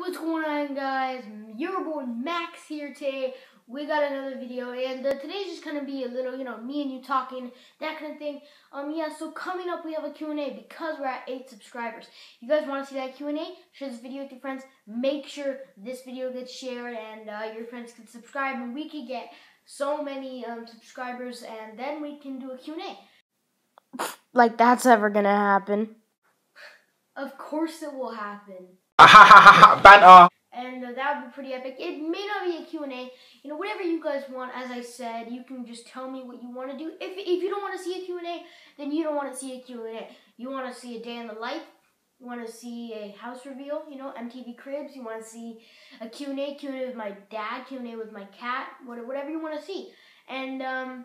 what's going on guys? Your boy Max here today. We got another video and uh, today's just gonna be a little, you know, me and you talking, that kind of thing. Um, yeah, so coming up we have a Q&A because we're at 8 subscribers. You guys want to see that Q&A? Share this video with your friends. Make sure this video gets shared and uh, your friends can subscribe and we can get so many um, subscribers and then we can do a Q&A. Like that's ever gonna happen. Of course it will happen. Banter. And uh, that would be pretty epic. It may not be a Q&A. You know, whatever you guys want, as I said, you can just tell me what you want to do. If, if you don't want to see a Q&A, then you don't want to see a Q&A. You want to see a day in the life. You want to see a house reveal, you know, MTV Cribs. You want to see a Q&A, Q&A with my dad, Q&A with my cat, whatever you want to see. And, um,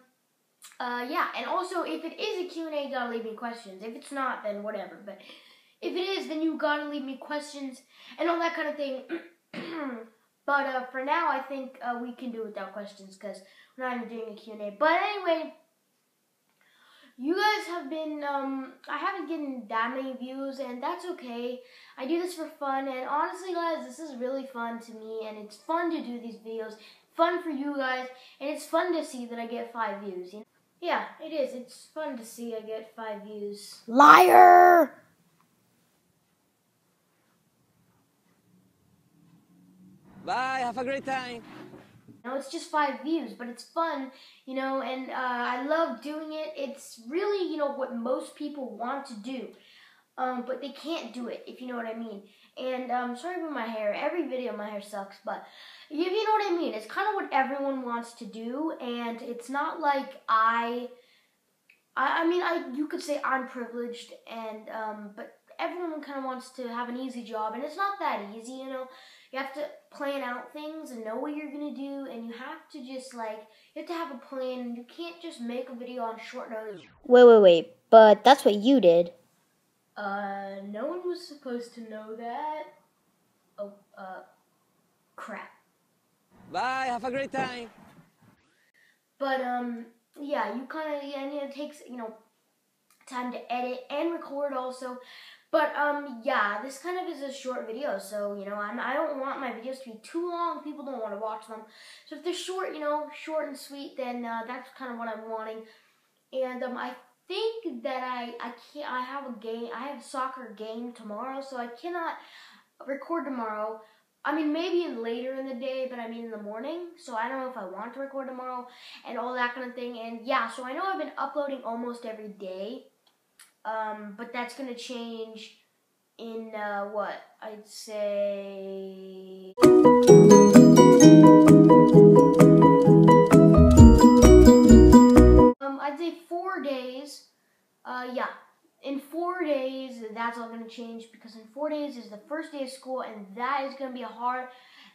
uh, yeah, and also, if it is a Q&A, you gotta leave me questions. If it's not, then whatever. But if it is, then you gotta leave me questions and all that kind of thing. but uh, for now, I think uh, we can do without questions because we're not even doing a Q&A. But anyway, you guys have been, um, I haven't gotten that many views, and that's okay. I do this for fun, and honestly, guys, this is really fun to me, and it's fun to do these videos, fun for you guys, and it's fun to see that I get five views. You know? Yeah, it is. It's fun to see I get five views. Liar! Bye, have a great time. Know, it's just five views, but it's fun, you know, and uh, I love doing it. It's really, you know, what most people want to do, um, but they can't do it, if you know what I mean. And um, sorry about my hair. Every video my hair sucks, but if you know what I mean, it's kind of what everyone wants to do, and it's not like I. I, I mean, I you could say I'm privileged, and um, but everyone kind of wants to have an easy job, and it's not that easy, you know. You have to plan out things and know what you're gonna do, and you have to just like you have to have a plan. You can't just make a video on short notice. Wait, wait, wait. But that's what you did. Uh, no one was supposed to know that. Oh, uh, crap. Bye, have a great time. But um, yeah, you kind of yeah, and it takes you know time to edit and record also. But um, yeah, this kind of is a short video, so you know I'm, I don't want my videos to be too long. People don't want to watch them, so if they're short, you know, short and sweet, then uh, that's kind of what I'm wanting. And um, I think that I I can't. I have a game. I have a soccer game tomorrow, so I cannot record tomorrow. I mean, maybe in later in the day, but I mean in the morning. So I don't know if I want to record tomorrow and all that kind of thing. And yeah, so I know I've been uploading almost every day. Um, but that's going to change in uh, what? I'd say. Um, I'd say four days. Uh, yeah. In four days, that's all going to change because in four days is the first day of school, and that is going to be a hard.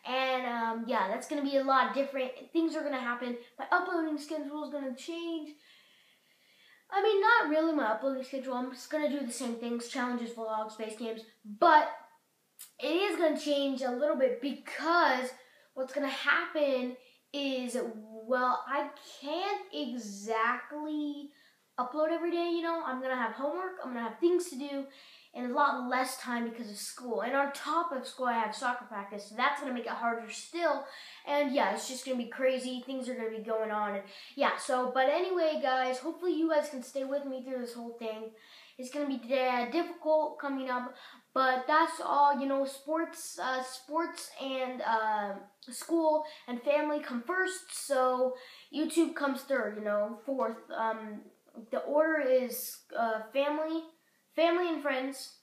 And um, yeah, that's going to be a lot different. Things are going to happen. My uploading schedule is going to change. I mean, not really my uploading schedule. I'm just going to do the same things, challenges, vlogs, space games. But it is going to change a little bit because what's going to happen is, well, I can't exactly upload every day, you know. I'm going to have homework, I'm going to have things to do, and a lot less time because of school. And on top of school, I have soccer practice, so that's to make it harder still. And yeah, it's just to be crazy. Things are to be going on. And yeah, so, but anyway, guys, hopefully you guys can stay with me through this whole thing. It's to be uh, difficult coming up, but that's all, you know, sports, uh, sports and uh, school and family come first, so YouTube comes third, you know, fourth. Um, the order is uh, family, family and friends,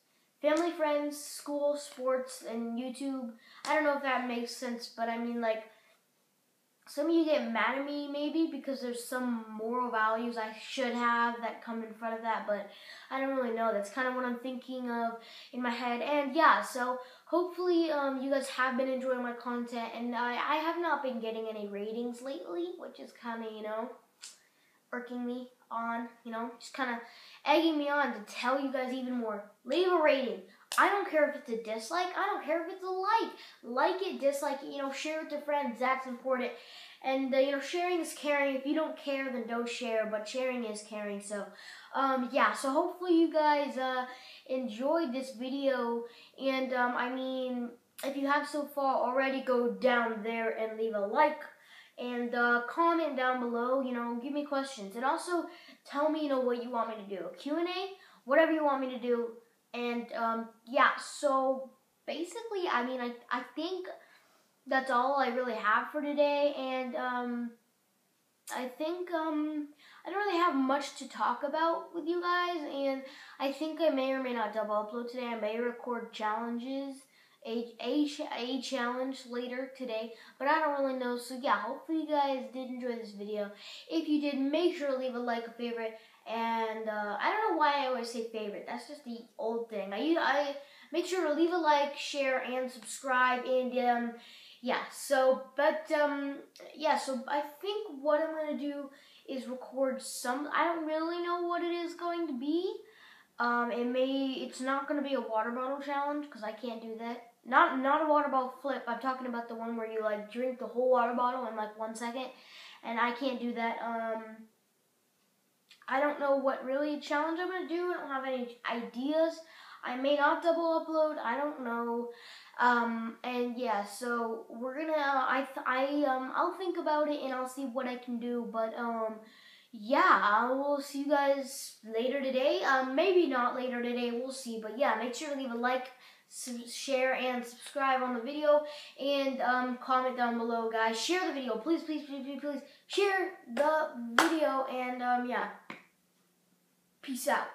family, friends, school, sports, and YouTube. I don't know if that makes sense, but I mean, like, some of you get mad at me maybe because there's some moral values I should have that come in front of that, but I don't really know. That's kind of what I'm thinking of in my head. And yeah, so hopefully um, you guys have been enjoying my content, and I, I have not been getting any ratings lately, which is kind of, you know, irking me on, you know, just kind of egging me on to tell you guys even more. Leave a rating. I don't care if it's a dislike. I don't care if it's a like. Like it, dislike it, you know, share it your friends. That's important. And, uh, you know, sharing is caring. If you don't care, then don't share. But sharing is caring. So, um, yeah. So hopefully you guys uh, enjoyed this video. And, um, I mean, if you have so far already, go down there and leave a like and uh, comment down below. You know, give me questions and also tell me you know what you want me to do, Q and A, whatever you want me to do. And um, yeah, so basically, I mean, I I think that's all I really have for today, and um, I think um, I don't really have much to talk about with you guys, and I think I may or may not double upload today. I may record challenges, a, a, a challenge later today, but I don't really know. So yeah, hopefully you guys did enjoy this video. If you did, make sure to leave a like, a favorite, and uh, I don't know why I always say favorite. That's just the old thing. I I make sure to leave a like, share, and subscribe, and um, yeah. So, but um, yeah. So I think what I'm gonna do is record some. I don't really know what it is going to be. Um, it may. It's not going to be a water bottle challenge because I can't do that. Not not a water bottle flip. I'm talking about the one where you like drink the whole water bottle in like one second, and I can't do that. Um, I don't know what really challenge I'm to do. I don't have any ideas. I may not double upload. I don't know. Um, and yeah, so we're gonna. I I um I'll think about it and I'll see what I can do. But um, yeah, I will see you guys later today. Um, maybe not later today. We'll see. But yeah, make sure to leave a like, share, and subscribe on the video, and um, comment down below, guys. Share the video, please, please, please, please, please. Share the video, and um, yeah. Peace out.